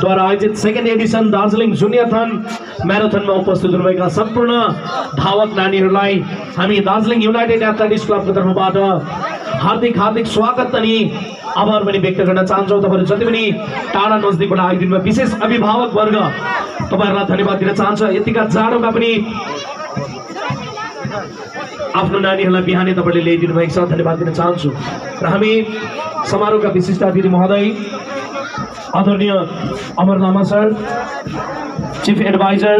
द्वारा आयोजित second edition Darjeeling जुनियरथन म्याराथनमा उपस्थित हुनुभएका सम्पूर्ण धावक नानीहरूलाई हामी दार्जिलिङ युनाइटेड एथलेटिक्स क्लबको तर्फबाट हार्दिक हार्दिक स्वागत अनि आभार पनि व्यक्त गर्न चाहन्छौँ। तपाईँहरू जति पनि टाढा नजदिकबाट आइदिनुमा विशेष अभिभावक वर्ग तपाईँहरूलाई धन्यवाद दिन चाहन्छ। यतिका जाडोमा पनि आफ्नो नानीहरूलाई बिहानै तपाईँले ल्याइदिनु भएको छ। धन्यवाद दिन चाहन्छु। र हामी समारोहका विशिष्ट अतिथि महोदय आदरणीय Amar Lama sir chief adviser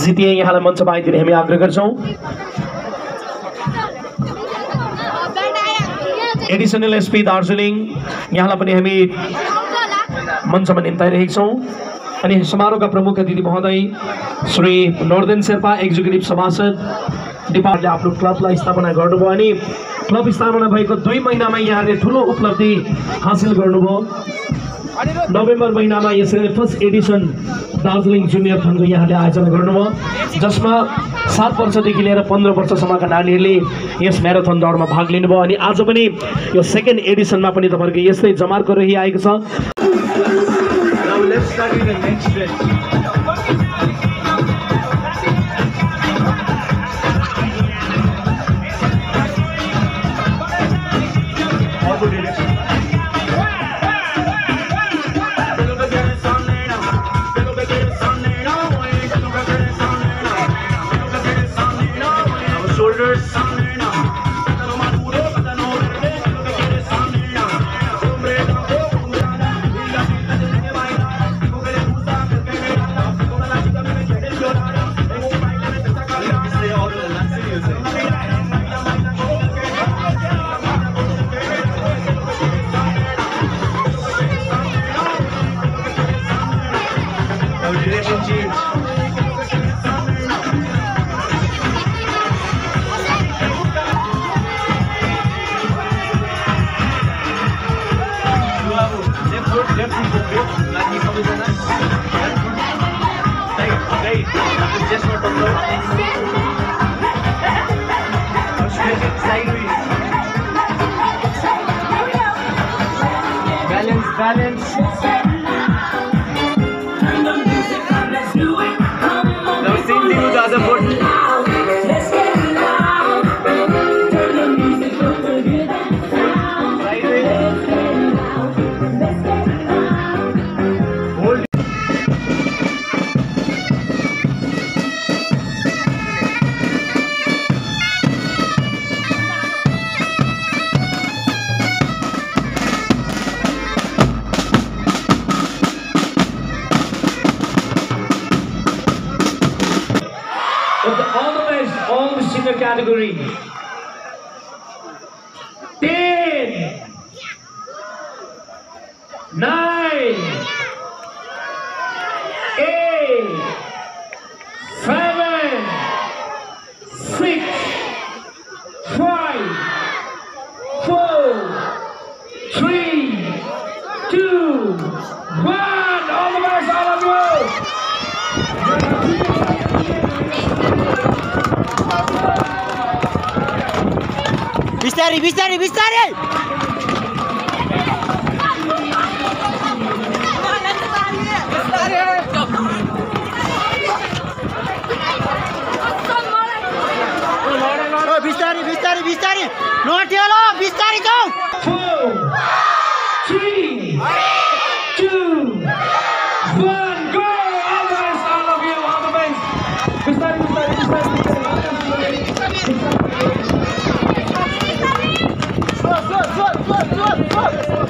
जितिए यहाँलाई मञ्चमा आइदिने हामी आग्रह गर्छौँ। एडिसनल एसपी दार्जिलिङ यहाँलाई पनि हामी मञ्चमा निम्ताइरहेका छौँ अनि समारोहका प्रमुख अतिथि महोदय श्री नोर्देन शेर्पा एक्जिक्युटिभ सभासद डिपार्टले आफ्नो क्लबलाई स्थापना गर्नुभयो अनि क्लब स्थापना भएको दुई महिनामा यहाँले ठुलो उपलब्धि हासिल गर्नुभयो। नोभेम्बर महिनामा यसरी फर्स्ट एडिसन दार्जिलिङ जुनियर थनको यहाँले आयोजना गर्नुभयो जसमा सात वर्षदेखि लिएर पन्ध्र वर्षसम्मका नानीहरूले यस म्याराथन दौडमा भाग लिनुभयो अनि आज पनि यो सेकेन्ड एडिसनमा पनि तपाईँहरूको यस्तै जमार्को रहिआएको छ। बिस्तारै बिस्तारै बिस्तारै बिस्तारै बिस्तारै बिस्तारै नट्यो ल बिस्तारै जाऊ Oh.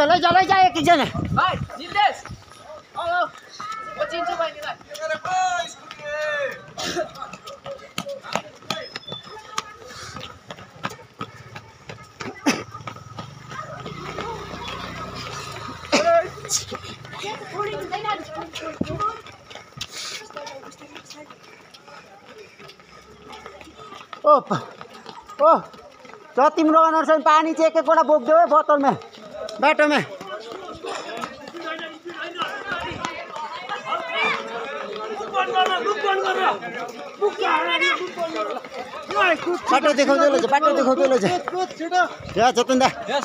जा लैजा लैजा एकजना ओ ओ त तिम्रो पानी चाहिँ एक एकवटा बोकिदेऊ है बोतलमा। बाटोमा। बाटो देखाउँदै लैजा बाटो देखाउँदै लैजा या चेतन दा। Yes,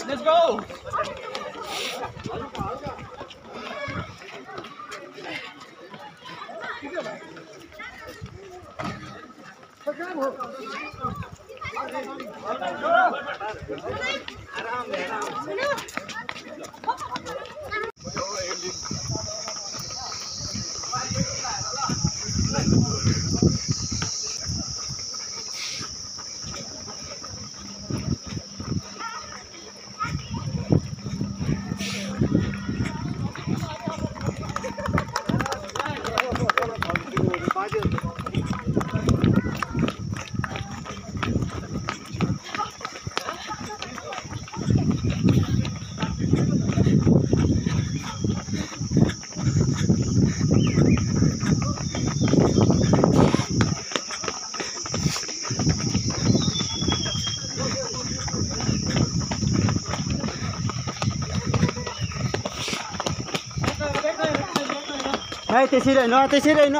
त्यसरी होइन त्यसरी होइन।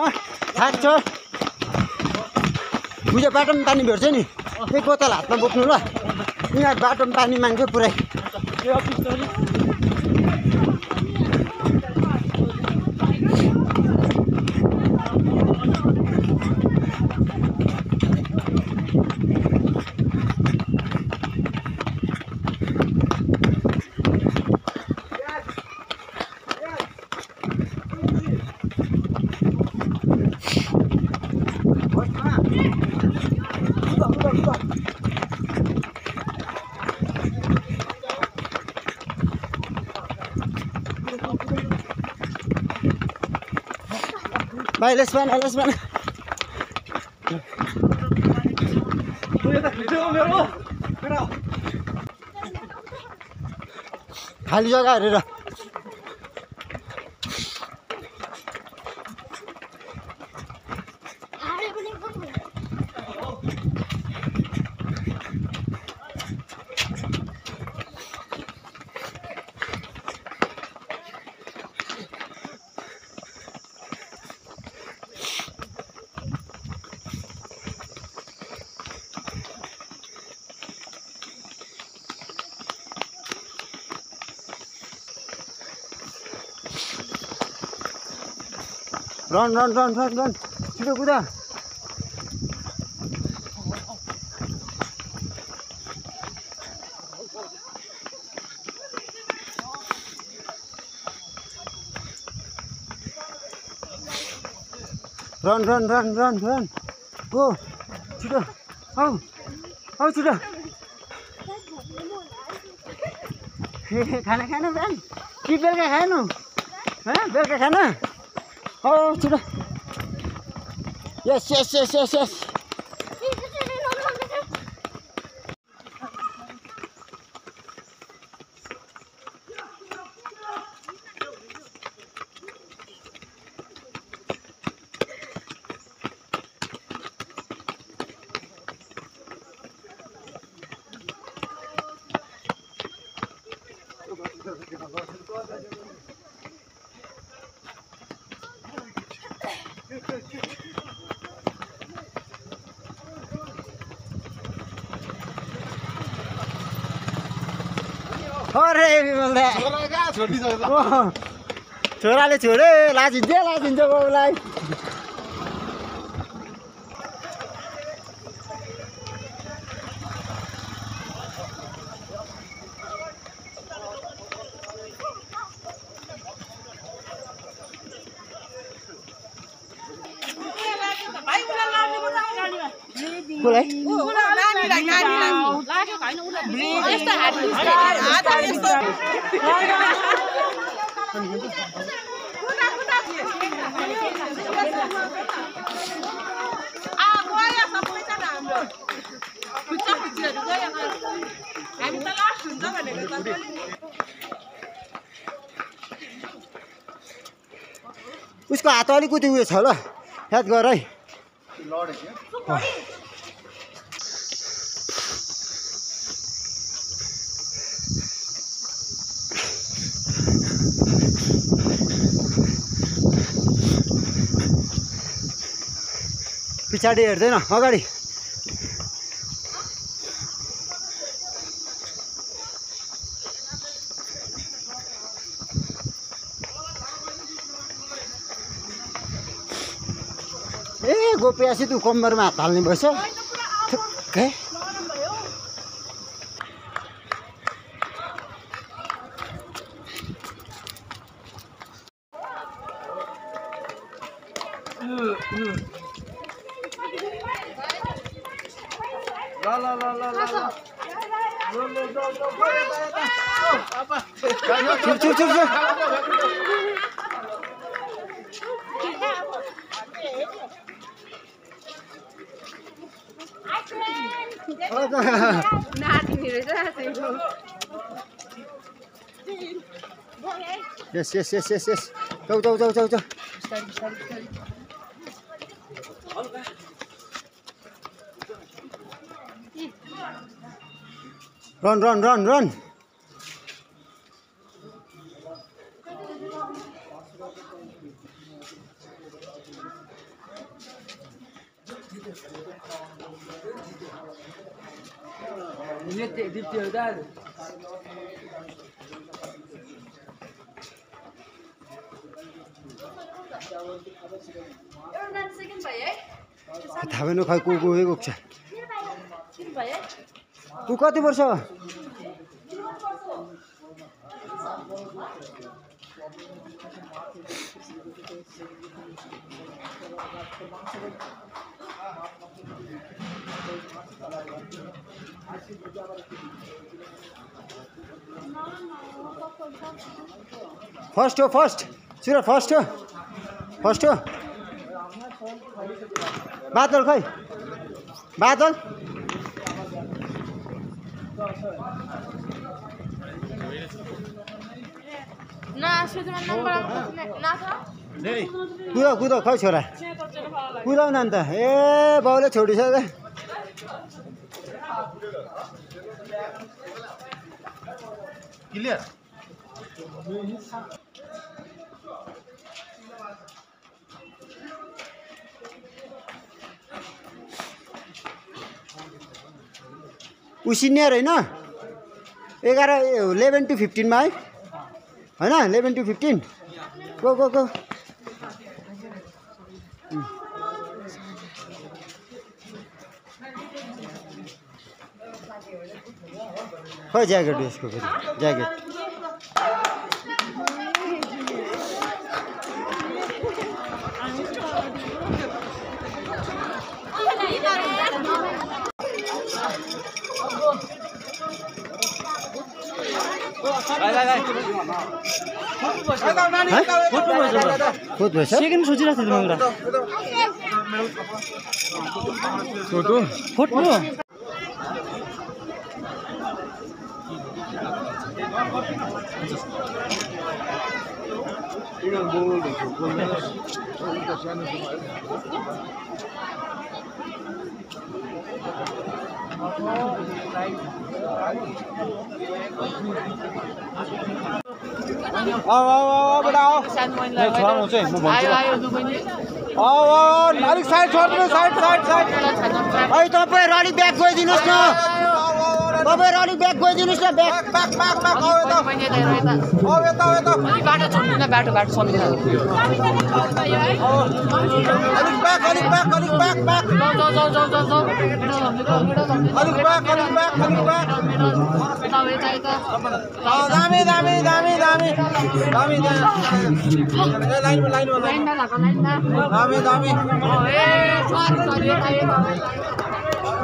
थाक्छ बुझ्यो बाटोमा पानी भेट्छ नि। एक बोतल हातमा बोक्नु ल। यहाँ बाटोमा पानी माग्छ पुरै। भएन खाली जग्गा हेरेर। Run run run run run छिटो कुदा run run run run run go छिटो आऊ आऊ छिटो खाना खानु बिहान कि बेलुका खानु बेलुका खानु Oh, to the... Yes, yes, yes, yes, yes. अरे छोराले छोडे लाजिन्छ लाजिन्छ बाउलाई कसलाई हामी त लास्ट हुन्छ भनेको त उसको हात अलिकति उयो छ ल याद गर है। पछाडि हेर्दैन अगाडि। ए गोपियासी तँ कम्मरमा हात हाल्ने भएछ थुक्कै यस यस यस यस यस जाऊ जाऊ जाऊ जाऊ जाऊ रन रन रन रन थाहा भएन खै को को गएको छ ऊ कति वर्ष? फर्स्ट हो फर्स्ट सुर फर्स्ट हो फर्स्ट हो। बादल खै। बादल। ना सुजमा नम्बर ना छ कुद कुद खै छोरा? कुदाउ न अन्त? ए बाउले छोडिसक्यो क्लियर? ऊ सिनियर होइन। एघार इलेभेन टु फिफ्टिनमा है। होइन eleven two fifteen go go go खै ज्याकेट यसको फेरि? ज्याकेट। কত পয়সা সেকেন্ড সোজা আছে তোমরা কত ফটো Thank you. अलिक साइड छोडिदिनु साइड साइड साइड तपाईँहरू अलिक ब्याक गइदिनुहोस् न तपाईँहरू अलिक ब्याक गइदिनुहोस् न ब्याक ब्याक ब्याक ब्याक आऊ यता आऊ यता यता बाटो छोड्नु बाटो बाटो समित अलिक ब्याक अलिक ब्याक अलिक जाऊ जाऊ अलिक ब्याक अलिक ब्याक अलिक ब्याक अँ, दामी दामी दामी दामी दामी दामी लाइनमा लाइनमा दामी दामी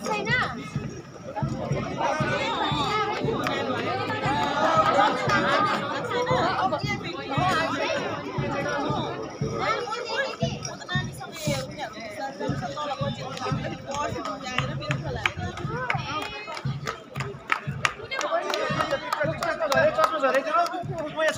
छैन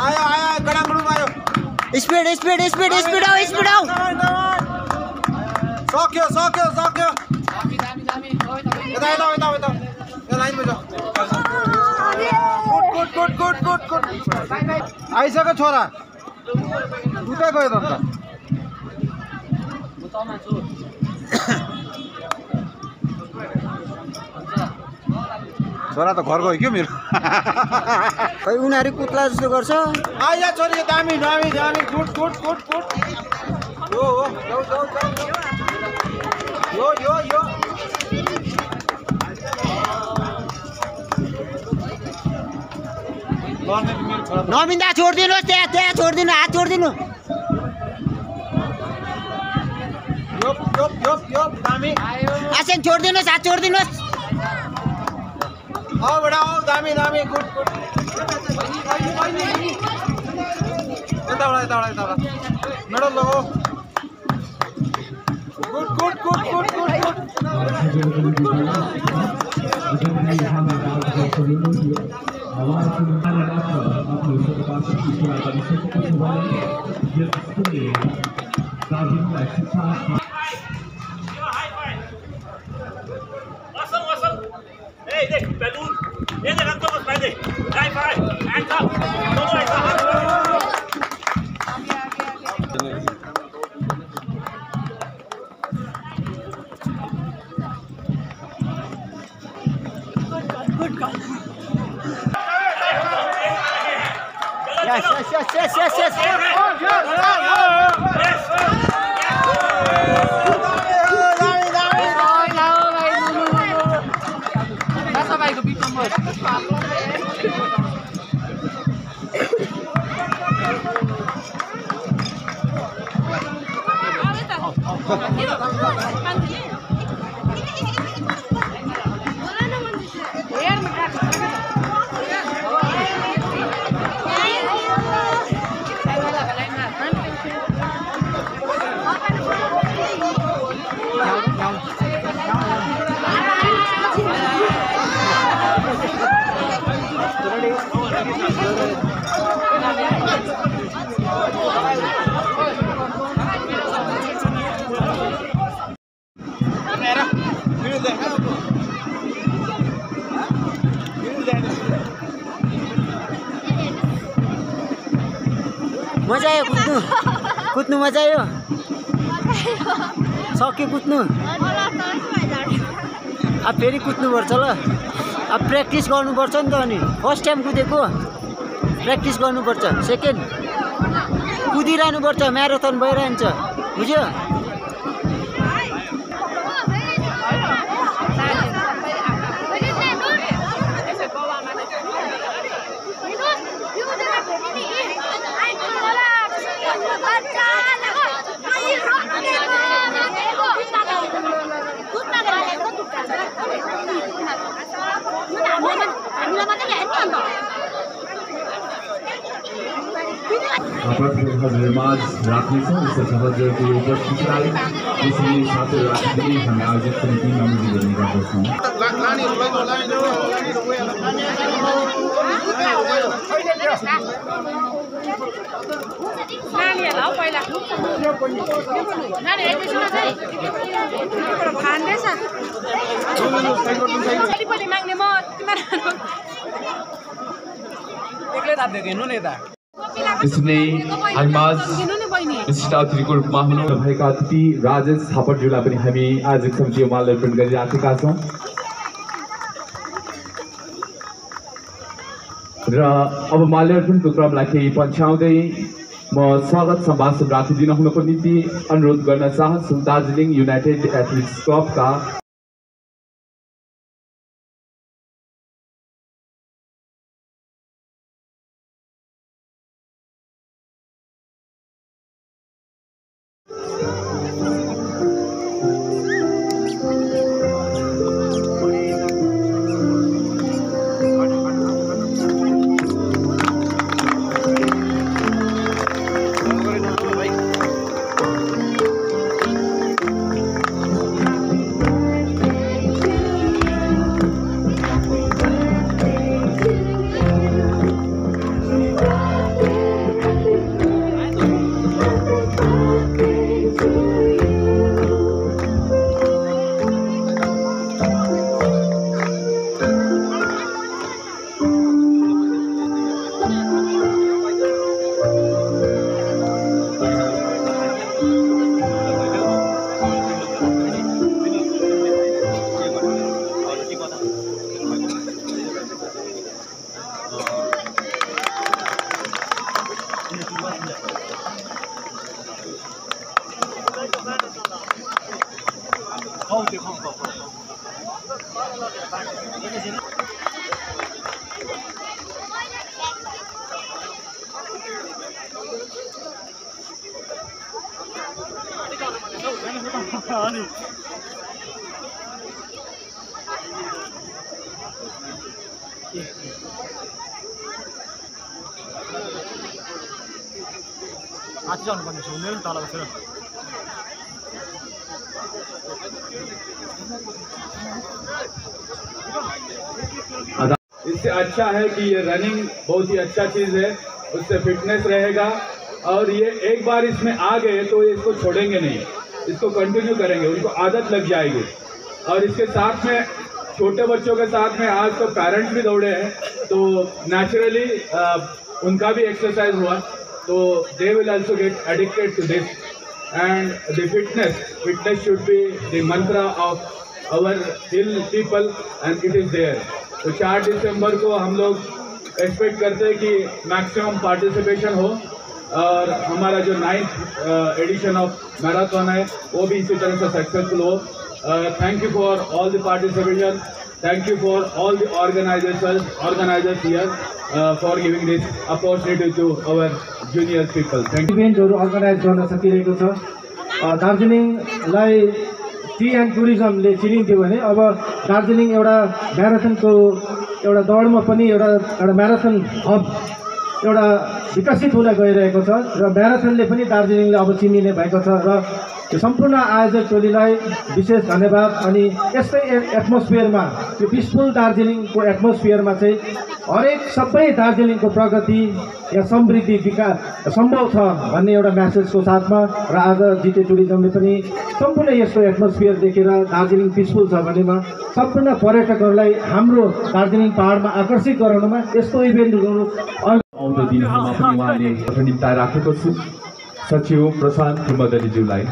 आयो आयो गडाङ आयो स्पिड स्पिड स्पिड स्पिड आऊ स्पिड आऊ सक्यो सक्यो सक्यो यता यता यता यता यो लाइनमा जाऊ गुड गुड गुड। आइसक्यो छोरा। उतै गयो त छोरा त घर गयो क्या मेरो? खै उनीहरू कुत्ला जस्तो गर्छ? आइया छोरी दामी दामी दामी। Good good good good. हो जाऊ यो यो यो। नमिन्दा छोडिदिनुहोस् त्यहाँ त्यहाँ छोडिदिनु हात छोडिदिनु। आसेन छोडिदिनुहोस् हात छोडिदिनुहोस्। मेडल लगाऊ। Good good good good good good. कुद्नु? कुद्नु मजा आयो? सक्यो कुद्नु? अब फेरि कुद्नुपर्छ ल। अब प्र्याक्टिस गर्नुपर्छ नि त अनि। फर्स्ट टाइम कुदेको? प्र्याक्टिस गर्नुपर्छ। सेकेन्ड? कुदिरहनुपर्छ। म्याराथन भइरहन्छ। बुझ्यो? नमाज राख्नेछौँ जस्तो शपथको उपस्थितिलाई यसरी साथै राखिदिने हामी आयोजक समिति नमिति गर्ने गर्दछौँ माग्ने म एक्लै थापिदिएको हिँड्नु नि यता नि बहिनी विशिष्ट रूपमा हुनुभएका अतिथि राजेश थापटज्यूलाई पनि हामी आजको समिति माल्यार्पण गरिराखेका छौँ र अब माल्यार्पणको क्रमलाई केही पन्छ्याउँदै म स्वागत सम्भाषण राखिदिन हुनको निम्ति अनुरोध गर्न चाहन्छु दार्जिलिङ युनाइटेड एथलिट्स क्लबका माथि जानु पर्ने छ हुँदैन तल बसेर इससे अच्छा है कि ये रनिंग बहुत ही अच्छा चीज़ है, उससे फिटनेस रहेगा। और ये एक बार इसमें आ गए तो इसको छोड़ेंगे नहीं। इसको कंटिन्यू करेंगे, उनको आदत लग जाएगी। और इसके साथ में, छोटे बच्चों के साथ में आज तो पेरेंट्स भी दौड़े हैं तो नेचुरली उनका भी एक्सरसाइज हुआ। तो they will also get addicted to this and the fitness fitness should be the mantra of our hill people, and it is there. तो चार दिसंबर को हम लोग एक्सपेक्ट करते हैं कि मैक्सिमम पार्टिसिपेशन हो। और हमारा जो नाइन्थ एडिशन ऑफ मैराथन है वो भी इसी तरह से सक्सेसफुल हो। Thank you for all the participation thank you for all the organisers organisers here for giving this opportunity to our junior people. Thank you. इभेन्टहरू अर्गनाइज गर्न सकिरहेको छ। अ, दार्जिलिङलाई टी एन्ड टुरिज्मले चिनिन्थ्यो भने अब दार्जिलिङ एउटा म्याराथनको एउटा दौडमा पनि एउटा एउटा म्याराथन हब एउटा विकसित हुन गइरहेको छ र म्याराथनले पनि दार्जिलिङले अब चिनिने भएको छ र यो सम्पूर्ण आयोजक टोलीलाई विशेष धन्यवाद अनि यस्तै एटमोस्फियरमा यो पिसफुल दार्जिलिङको एटमोस्फियरमा चाहिँ हरेक सबै दार्जिलिङको प्रगति या समृद्धि विकास सम्भव छ भन्ने एउटा म्यासेजको साथमा र आज जिटे टुरिज्मले पनि सम्पूर्ण यस्तो एटमोस्फियर देखेर दार्जिलिङ पिसफुल छ भनेमा सम्पूर्ण पर्यटकहरूलाई हाम्रो दार्जिलिङ पाहाडमा आकर्षित गराउनमा यस्तो इभेन्टहरू अन- आउँदो दिनहरूमा पनि उहाँले निम्ता राखेको छु। सचिव प्रशान्त मदनीज्यूलाई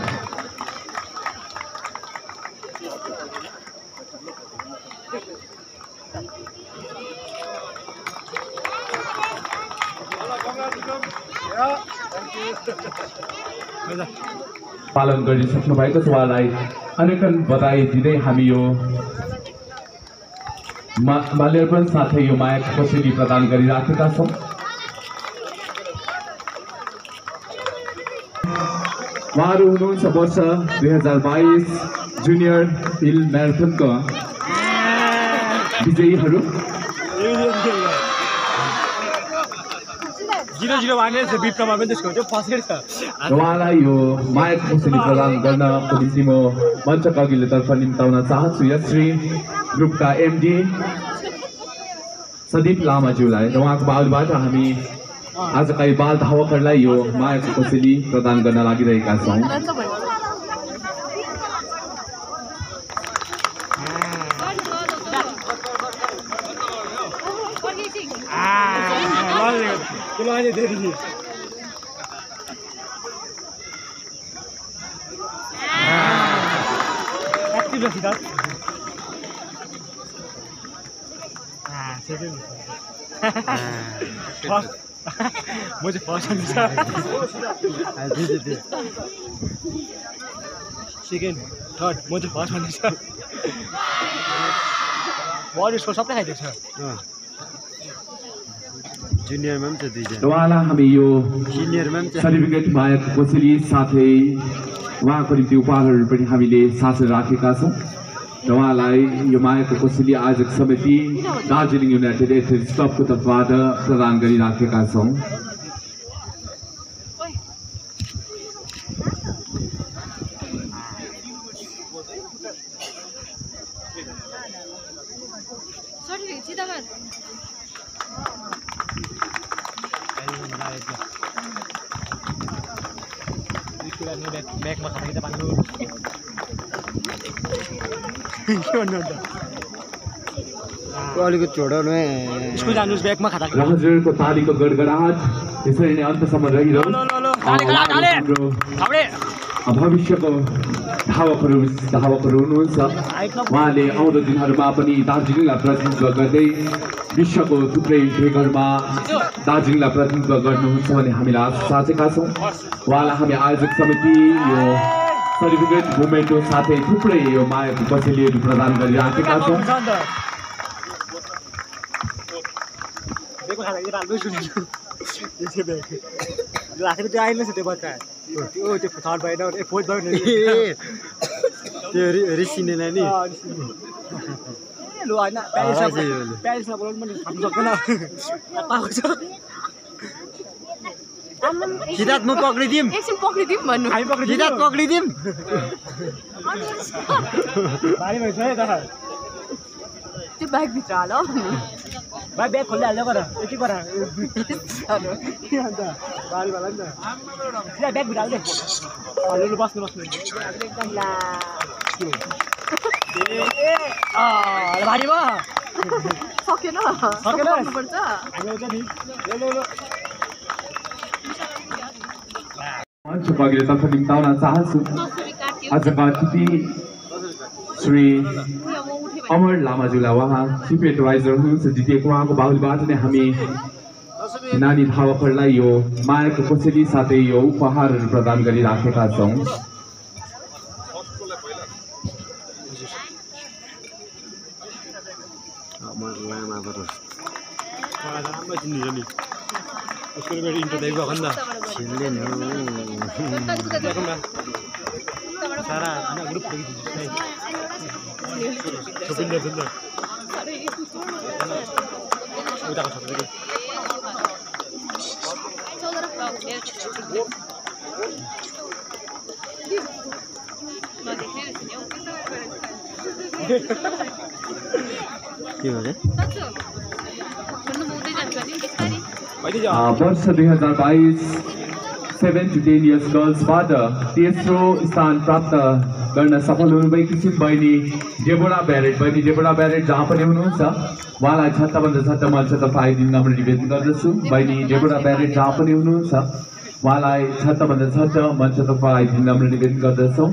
पालन गरिसक्नु भएको छ उहाँलाई। अनेकन बधाई दिँदै हामी यो मा माल्यार्पण साथै यो माया कसरी प्रदान गरिराखेका छौँ। उहाँहरू हुनुहुन्छ वर्ष दुई हजार बाइस जुनियर हिल म्याराथनका विजयीहरू। उहाँलाई यो माया कसरी प्रदान गर्नको निम्ति म मञ्चका अघिल्लोतर्फ निम्ताउन चाहन्छु। यश्री ग्रुपका एमडी सदीप लामाज्यूलाई र उहाँको बाहुबाट हामी आजका बाल धावकहरूलाई यो मायाको कोसेली प्रदान गर्न लागिरहेका छौँ म चाहिँ फर्स्ट आउँछ सेकेन्ड थर्ड म चाहिँ फर्स्ट आउँदैछ बडी सबै खाइदिएको छ। जुनियरमा पनि छ दुईजना। उहाँलाई हामी यो सिनियरमा पनि सर्टिफिकेट मायाको कोसेली साथै उहाँको निम्ति उपहारहरू पनि हामीले साँचेर राखेका छौँ। उहाँलाई यो मायाको कोसेली आयोजक समिति दार्जिलिङ युनाइटेड एथलेटिक्स क्लबको तर्फबाट प्रदान गरिराखेका छौँ सर्टिफिकेट सिधामा ब्यागमा खाँदा पाल्नु के भन्नु अन्त स्कुल ब्यागमा हजुरको तालीको गडगडाट त्यसरी नै अन्तसम्म हाउडे भविष्यको धावकहरू धावकहरू हुनुहुन्छ। उहाँले आउँदो दिनहरूमा पनि दार्जिलिङलाई प्रतिनिधित्व गर्दै विश्वको थुप्रै भेगहरूमा दार्जिलिङलाई प्रतिनिधित्व गर्नुहुन्छ भन्ने हामीले आशा साचेका छौँ। उहाँलाई हामी आयोजक समिति यो सर्टिफिकेट मुभमेन्टो साथै थुप्रै यो मायाको कसैलीहरू प्रदान गरिराखेका छौँ। हुन्छ अन्त ब्यागमा खाँदा यो राम्रो सुनेको त्यसै त्यो आइरहेछ त्यो बच्चा त्यो त्यो थर्ड भएन ए फोर्थ भयो नि. ए, त्यो रि- रिसिनेलाई नि. लु होइन बोलाउनु पनि थाप्नु सक्दैन पाएको छ सिद्धार्थ म पक्रिदिउँ एकछिन पक्रिदिउँ भन्नु हामी पक्रिदिउँ सिद्धार्थ पक्रिदिउँ भारी है त त्यो ब्यागभित्र हाल भाइ ब्याग खोल्दै हाल्दै गर एक गर। के अन्त भयो नि त सिधा ब्याग भित्र हाल्दै लु लु बस्नु बस्नु। एकदम ला भारी भयो। सकेन। सकेन? ल ल ल। अघिल्लोतर्फ निम्ताउन चाहन्छु। आजका अतिथि श्री अमर लामाजुला उहाँ चिफ एडभाइजर हुनुहुन्छ जिटिएको उहाँको बाहुलीबाट नै हामी नानी धावकहरूलाई यो मायाको कोसेली साथै यो उपहारहरू प्रदान गरिराखेका छौँ लामाबाट मलाई त राम्रो चिन्नु नि उसको मेरो इन्टरभ्यू भएको नि त छिल्ने नि देखौँ न सारा होइन ग्रुप छ त उताको छोपेको कि वर्ष दुई हजार बाइस सेभेन टु टेन इयर्स गर्ल्सबाट तेस्रो स्थान प्राप्त गर्न सफल हुनुभएकी छिन् बहिनी डेबोडा ब्यारेट बहिनी डेबोडा ब्यारेट जहाँ पनि हुनुहुन्छ उहाँलाई छत्तभन्दा छत्त मञ्चतर्फ आइदिन नम्र निवेदन गर्दछु। बहिनी डेबोडा ब्यारेट जहाँ पनि हुनुहुन्छ उहाँलाई छत्तभन्दा छत्त मञ्चतर्फ आइदिन नम्र निवेदन गर्दछौँ।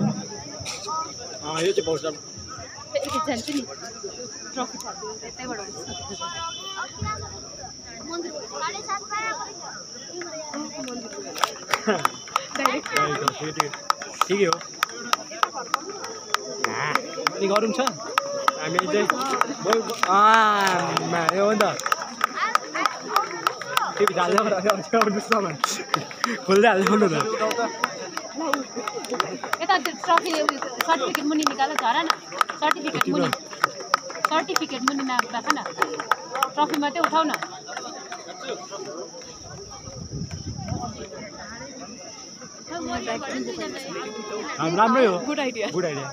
ठिकै हो अनि गरौँ छ। हामी चाहिँ आमा यो हो नि त। खोल्दै यता त्यो ट्रफी सर्टिफिकेट मुनि निकाल झर न। सर्टिफिकेट मुनि। सर्टिफिकेट मुनि नाम राख न। ट्रफी मात्रै उठाउ न। राम्रै हो। गुड आइडिया गुड आइडिया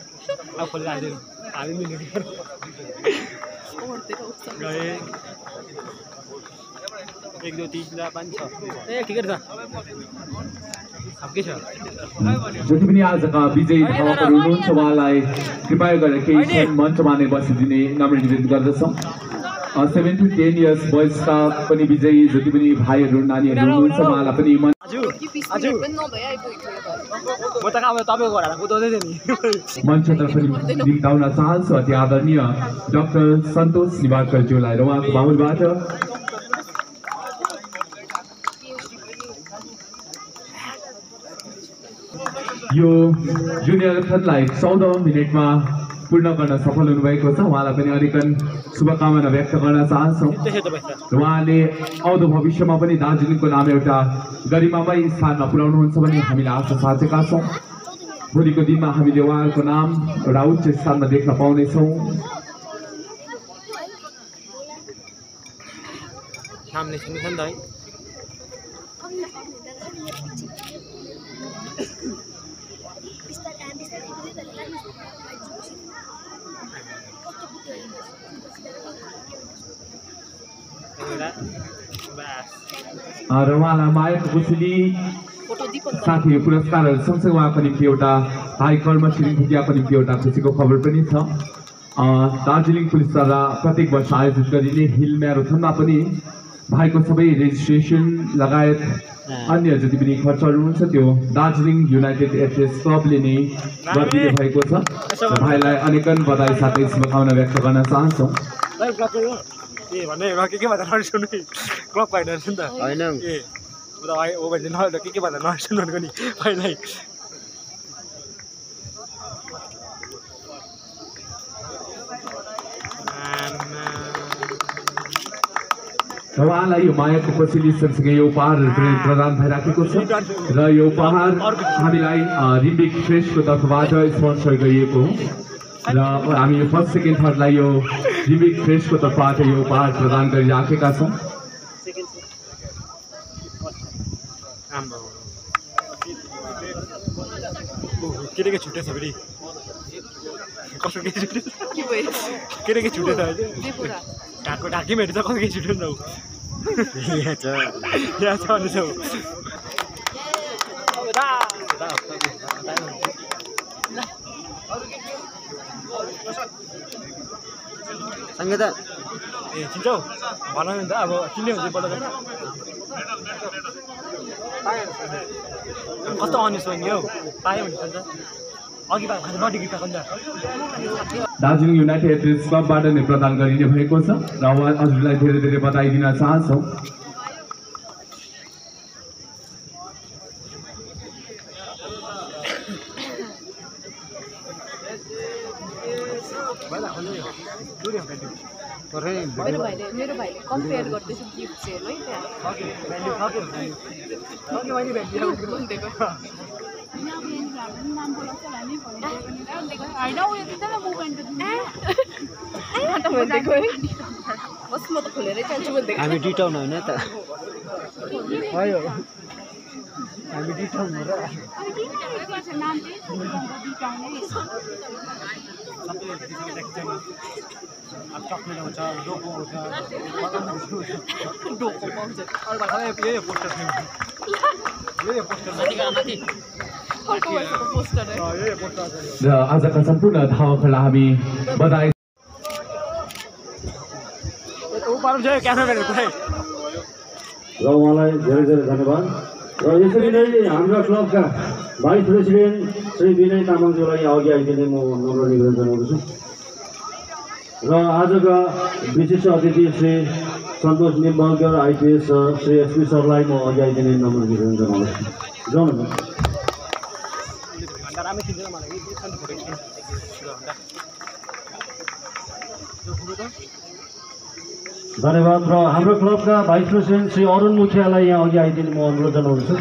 अब खोल्दै हालिदिनु हालिदिनु गए एक दुई चार पाँच छ ए ठिकै छ जति पनि आजका विजयी धावकहरू हुनुहुन्छ उहाँलाई कृपया गरेर केही क्षण मञ्चमा नै बसिदिने नम्र निवेदन गर्दछौँ सेभेन टु टेन इयर्स बयसका पनि विजयी जति पनि भाइहरू नानीहरू हुनुहुन्छ उहाँलाई पनि आज म त अब तपाईँको घरलाई कुदाउँदै थिएँ नि मञ्चतर्फ निम्ताउन चाहन्छु अति आदरणीय डाक्टर सन्तोष निवारकरज्यूलाई र उहाँको बाहुनबाट यो जुनियर एथनलाई चौध मिनटमा पूर्ण गर्न सफल हुनुभएको छ। उहाँलाई पनि अलिकन शुभकामना व्यक्त गर्न चाहन्छौँ। उहाँले आउँदो भविष्यमा पनि दार्जिलिङको नाम एउटा गरिमामय स्थानमा पुर्याउनुहुन्छ भन्ने हामीले आशा साचेका छौँ। भोलिको दिनमा हामीले उहाँहरूको नाम एउटा उच्च स्थानमा देख्न पाउनेछौँ लेख्नु छ नि त है एउटा बास र उहाँलाई मायाको कुशली साथी पुरस्कारहरू सँगसँगै उहाँको निम्ति एउटा हाई कर्म छिरिङ भुटियाको निम्ति एउटा खुसीको खबर पनि छ दार्जिलिङ पुलिसद्वारा प्रत्येक वर्ष आयोजित गरिने हिल म्याराथनमा पनि भाइको सबै रेजिस्ट्रेसन लगायत अन्य जति पनि खर्चहरू हुन्छ त्यो दार्जिलिङ युनाइटेड एथलेट्स क्लबले नै गरिदिनु भएको छ भाइलाई अनेकन बधाई साथै शुभकामना व्यक्त गर्न चाहन्छौँ ए भन्ने ल के के भन्दा नरिसाउनु नि। क्लब होइन रहेछ नि त। होइन। ए ऊ त है- भने न के के भन्दा नरिसाउनु भनेको नि पहिल्यै। र उहाँलाई यो मायाको कोसेली सँगसँगै यो प्रदान भइराखेको छ र यो उपहार हामीलाई रिम्बिक फ्रेसको तर्फबाट स्पोन्सर गरिएको हो। र हामी फर्स्ट सेकेन्ड थर्डलाई यो रिम्बिक फ्रेसको तर्फबाट यो उपहार प्रदान गरिराखेका छौँ। केटाके छुट्टै के केटाके छुट्टै छ? अहिले? के कुरा ढाको भेट्छ कसो के छुट्टै छ ऊ यहाँ छ। यहाँ छ। सङ्गीता ए चिन्छौ? भन नि त अब किन्ने हुन्छ पल्ट कस्तो अनिस बहिनी हौ? पायो भने त नि त। दार्जिलिङ युनाइटेड एथलेट्स क्लबबाट नै प्रदान गरिने भएको छ र उहाँ हजुरलाई धेरै धेरै बधाई दिन चाहन्छौँ मेरो भाइले मेरो भाइले कम्पेयर गर्दैछ गिफ्ट सेल है त्यहाँ भनिदिएको होइन उयो दिन्छ न मुभमेन्ट भनिदिएको है बस म त खोलेरै जान्छु भनिदिएको हामी डिटाउन होइन त। भयो। हामी डिटाउन हो र चक्लेट आउँछ डोको आउँछ डोको पाउँछ। अर्को यही पोस्टर यही पोस्टर यही र आजका सम्पूर्ण धावकहरूलाई हामी बधाई र उहाँलाई धेरै धेरै धन्यवाद। र यसरी नै हाम्रा क्लबका भाइस प्रेसिडेन्ट श्री विनय तामाङज्यूलाई अघि आइदिने म नम्र निवेदन जनाउँदछु। र आजका विशिष्ट अतिथि श्री सन्तोष निम्बलकर आइपिएस श्री एसपी सरलाई म अघि आइदिने नम्र निवेदन जनाउँदछु। जाउँ धन्यवाद र हाम्रो क्लबका भाइस प्रेसिडेन्ट श्री अरुण मुखियालाई यहाँ अघि आइदिने म अनुरोध जनाउँदछु।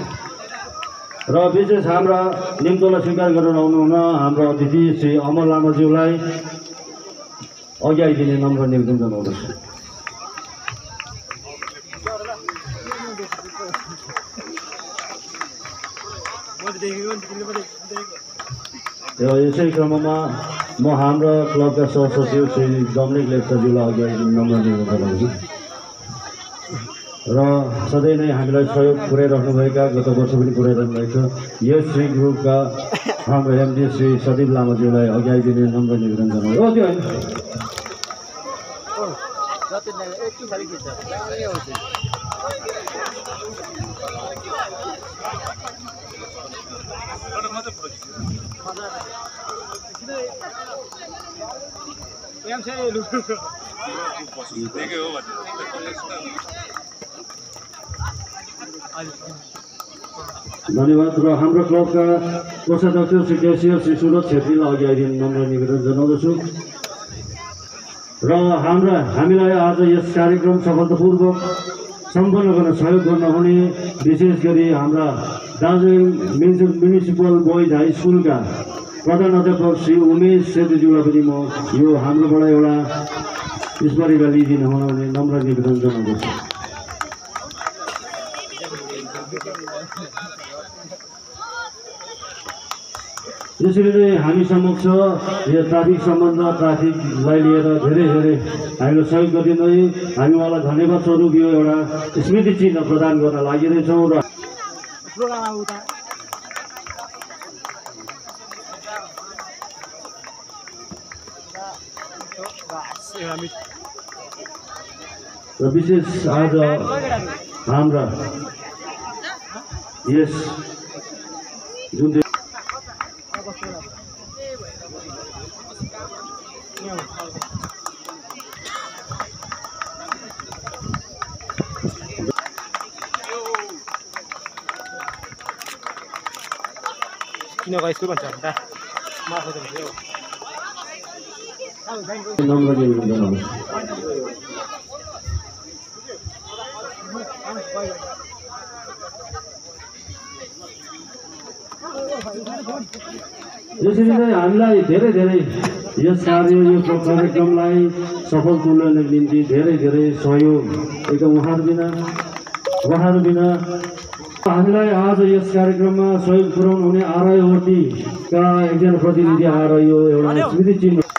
र विशेष हाम्रा निम्तोलाई स्वीकार गरेर आउनुहुन हाम्रो अतिथि श्री अमर लामाज्यूलाई अघि आइदिने नम्र निवेदन देखेको र यसै क्रममा म हाम्रो क्लबका सहसचिव श्री डमनिक लेप्चाज्यूलाई अघि आइदिने नम्र निवेदन जनाउँछु र सधैँ नै हामीलाई सहयोग पुर्याइराख्नुभएका गत वर्ष पनि पुर्याइरहनु भएको छ। यस श्री ग्रुपका हाम्रो एमडी श्री सदीप लामाज्यूलाई अघि आइदिने नम्र निवेदन हो। त्यो होइन। धन्यवाद र हाम्रो क्लबका कोषाध्यक्ष श्री केसियर श्री सुरज छेत्रीलाई अघि आइदिने नम्र निवेदन जनाउँदछु। र हाम्रा हामीलाई आज यस कार्यक्रम सफलतापूर्वक सम्पन्न गर्न सहयोग गर्न हुने विशेष गरी हाम्रा दार्जिलिङ म्युनिसि म्युनिसिपल बोइज हाई स्कुलका प्रधान अध्यापक श्री उमेश छेत्रीज्यूलाई पनि म यो हाम्रोबाट एउटा स्मरणिका लिइदिनु हुन नम्र निवेदन जनाउँदछु। यसरी नै हामी समक्ष यो ट्राफिक सम्बन्ध ट्राफिकलाई लिएर धेरै धेरै हामीले सहयोग गरिँदै हामी उहाँलाई धन्यवाद स्वरूप यो एउटा स्मृति चिन्ह प्रदान गर्न लागिरहेछौँ र र विशेष आज हाम्रा यस। जुन चाहिँ किन स्कुल भन्छ अन्त माफी त भन्छु नम्र निवेदन जनाउँदछु यसरी नै हामीलाई धेरै धेरै यस कार्य यो कार्यक्रमलाई सफल तुल्याउनको निम्ति धेरै धेरै सहयोग एकदम उहाँहरू बिना उहाँहरू बिना। हामीलाई आज यस कार्यक्रममा सहयोग पुर्याउनु हुने आरआई ओटीका एकजना प्रतिनिधि आएर यो एउटा स्मृति चिन्ह